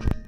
Church.